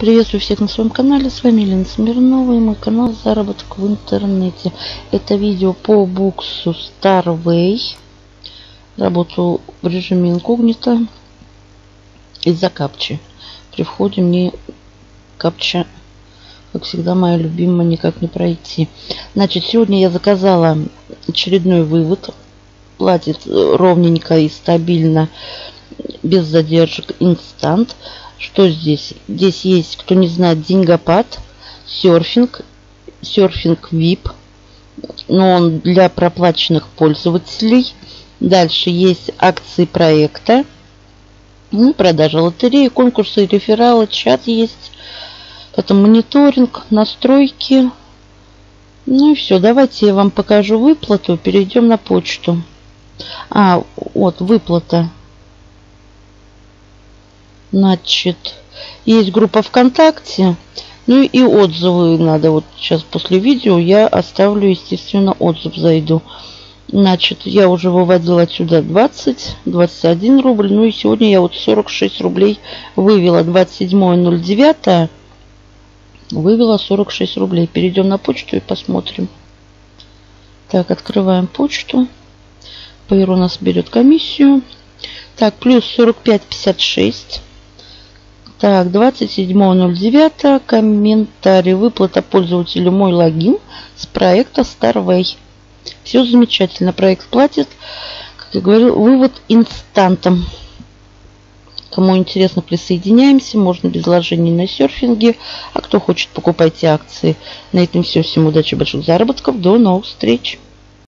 Приветствую всех на своем канале. С вами Елена Смирнова и мой канал Заработок в интернете. Это видео по буксу Starway. Работаю в режиме инкогнито из-за капчи. При входе мне капча, как всегда, моя любимая, никак не пройти. Значит, сегодня я заказала очередной вывод. Платит ровненько и стабильно, без задержек, инстант. Что здесь? Здесь есть, кто не знает, деньгопад, серфинг, серфинг VIP, но он для проплаченных пользователей. Дальше есть акции проекта, ну, продажа лотереи, конкурсы, рефералы, чат есть. Потом мониторинг, настройки. Ну и все. Давайте я вам покажу выплату. Перейдем на почту. А, вот выплата. Значит, есть группа ВКонтакте. Ну и отзывы надо. Вот сейчас после видео я оставлю, естественно, отзыв зайду. Значит, я уже выводила отсюда 20, 21 рубль. Ну и сегодня я вот 46 рублей вывела. 27.09 вывела 46 рублей. Перейдем на почту и посмотрим. Так, открываем почту. Пайро нас берет комиссию. Так, плюс 45,56. Так, 27.09. Комментарий. Выплата пользователю мой логин с проекта Starway. Все замечательно. Проект платит. Как я говорил, вывод инстантом. Кому интересно, присоединяемся. Можно без вложений на серфинге. А кто хочет, покупайте акции. На этом все. Всем удачи, больших заработков. До новых встреч.